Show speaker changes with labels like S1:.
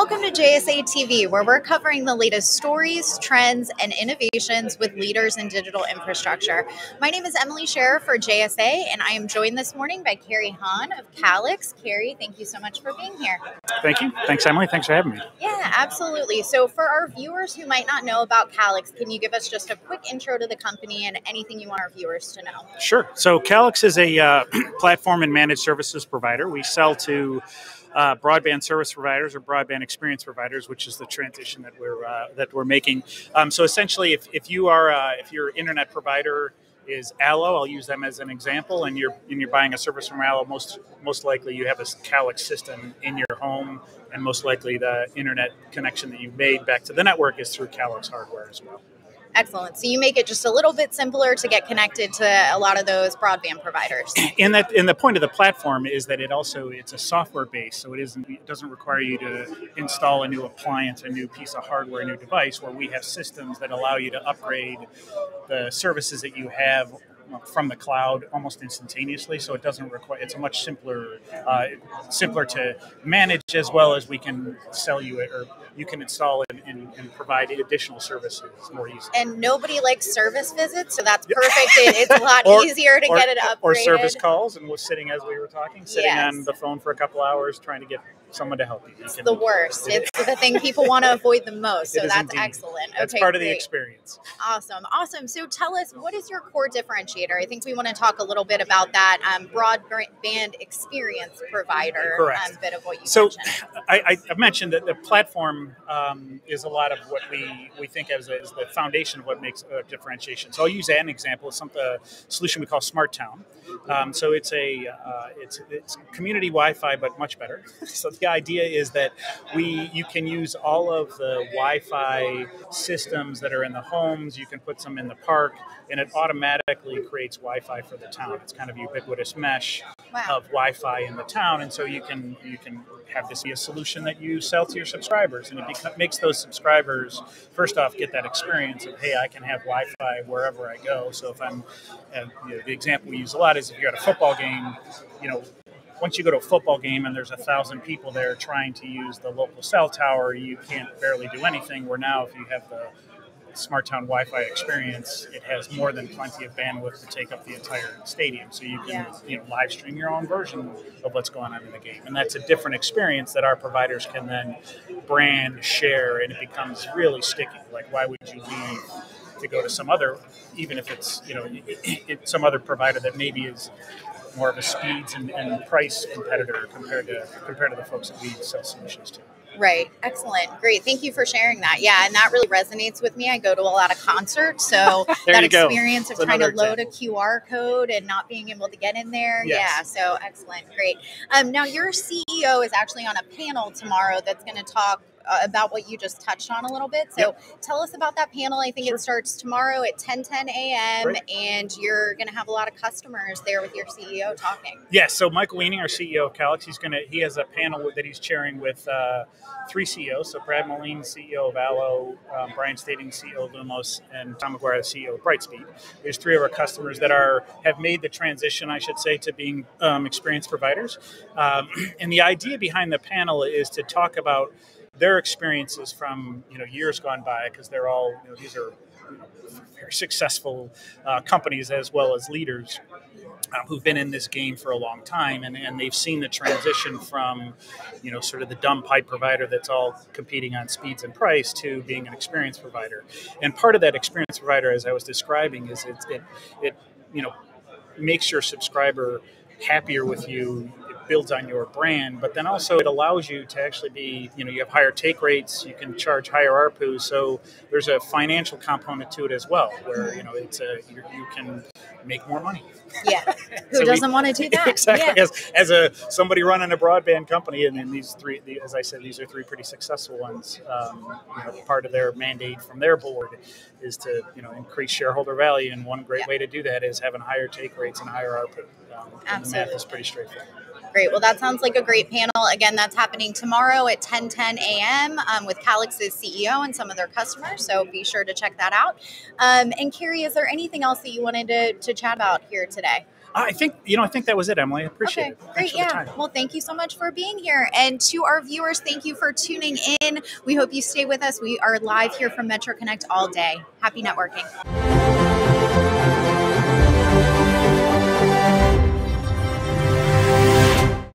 S1: Welcome to JSA TV, where we're covering the latest stories, trends, and innovations with leaders in digital infrastructure. My name is Emily Scherer for JSA, and I am joined this morning by Kerry Haughan of Calix. Kerry, thank you so much for being here.
S2: Thank you. Thanks, Emily. Thanks for having me.
S1: Yeah, absolutely. So, for our viewers who might not know about Calix, can you give us just a quick intro to the company and anything you want our viewers to know?
S2: Sure. So, Calix is a uh, platform and managed services provider. We sell to uh, broadband service providers or broadband experience providers, which is the transition that we're uh, that we're making. Um, so essentially, if, if you are uh, if your internet provider is Allo, I'll use them as an example, and you're and you're buying a service from Allo, most most likely you have a Calix system in your home, and most likely the internet connection that you've made back to the network is through Calix hardware as well.
S1: Excellent. So you make it just a little bit simpler to get connected to a lot of those broadband providers.
S2: And that and the point of the platform is that it also it's a software base, so it isn't it doesn't require you to install a new appliance, a new piece of hardware, a new device. Where we have systems that allow you to upgrade the services that you have from the cloud almost instantaneously. So it doesn't require. It's a much simpler, uh, simpler to manage as well as we can sell you it or you can install and, and, and provide additional services more easily.
S1: And nobody likes service visits, so that's perfect. it's a lot or, easier to
S2: or,
S1: get it upgraded.
S2: Or service calls, and we're sitting as we were talking, sitting
S1: yes.
S2: on the phone for a couple hours trying to get someone to help you.
S1: It's the worst. It, it's the thing people want to avoid the most. So that's
S2: indeed.
S1: excellent.
S2: That's
S1: okay,
S2: part of
S1: great.
S2: the experience.
S1: Awesome, awesome. So tell us, what is your core differentiator? I think we want to talk a little bit about that um, broadband experience provider
S2: Correct.
S1: Um, bit of what you
S2: so
S1: mentioned.
S2: I, I mentioned that the platform um, is a lot of what we, we think as, as the foundation of what makes a differentiation. So I'll use an example. It's some uh, solution we call Smart Town. Um, so it's a uh, it's it's community Wi-Fi, but much better. so the idea is that we you can use all of the Wi-Fi systems that are in the homes. You can put some in the park, and it automatically creates Wi-Fi for the town. It's kind of ubiquitous mesh
S1: wow.
S2: of Wi-Fi in the town, and so you can you can have this be a solution that you sell to your subscribers, and it makes those subscribers first off get that experience of hey, I can have Wi-Fi wherever I go. So if I'm uh, you know, the example we use a lot is if you're at a football game, you know, once you go to a football game and there's a thousand people there trying to use the local cell tower, you can't barely do anything. Where now, if you have the Smart Town Wi-Fi experience, it has more than plenty of bandwidth to take up the entire stadium. So you can
S1: Yeah.
S2: you know live stream your own version of what's going on in the game, and that's a different experience that our providers can then brand, share, and it becomes really sticky. Like, why would you leave to go to some other, even if it's you know some other provider that maybe is more of a speeds and, and price competitor compared to compared to the folks that we sell solutions to.
S1: Right. Excellent. Great. Thank you for sharing that. Yeah, and that really resonates with me. I go to a lot of concerts, so that
S2: you go.
S1: experience of
S2: That's
S1: trying to load a QR code and not being able to get in there.
S2: Yes.
S1: Yeah. So excellent. Great. Um, now your CEO is actually on a panel tomorrow that's going to talk about what you just touched on a little bit. So tell us about that panel. I think
S2: Sure.
S1: it starts tomorrow at 10 10 a.m. And you're going to have a lot of customers there with your CEO talking.
S2: Yes. So Michael Weening, our CEO of Calix, he's gonna he has a panel that he's chairing with uh, three CEOs. So Brad Moline, CEO of Allo, um, Brian Stading, CEO of Lumos, and Tom Maguire, the CEO of Brightspeed. There's three of our customers that are have made the transition, I should say, to being um, experienced providers. Um, and the idea behind the panel is to talk about their experiences from you know years gone by because they're all you know, these are very successful uh, companies as well as leaders um, who've been in this game for a long time and, and they've seen the transition from you know sort of the dumb pipe provider that's all competing on speeds and price to being an experience provider. And part of that experience provider as i was describing is it, it, it you know makes your subscriber happier with you builds on your brand but then also it allows you to actually be you know you have higher take rates you can charge higher arpu so there's a financial component to it as well where you know it's a you, you can make more money
S1: Yeah. Who
S2: So
S1: doesn't want to do that?
S2: exactly
S1: Yeah.
S2: as, as a somebody running a broadband company and then these three the, as i said these are three pretty successful ones um, you know, part of their mandate from their board is to you know increase shareholder value and one great
S1: Yeah.
S2: way to do that is having higher take rates and higher ARPU. Um, and the math is pretty straightforward
S1: Great. Well, that sounds like a great panel. Again, that's happening tomorrow at 10 10 a.m. Um, with Calix's CEO and some of their customers. So be sure to check that out. Um, and Kerry, is there anything else that you wanted to, to chat about here today?
S2: I think you know. I think that was it, Emily. I appreciate
S1: okay,
S2: it.
S1: Great, yeah. Well, thank you so much for being here, and to our viewers, thank you for tuning in. We hope you stay with us. We are live here from Metro Connect all day. Happy networking.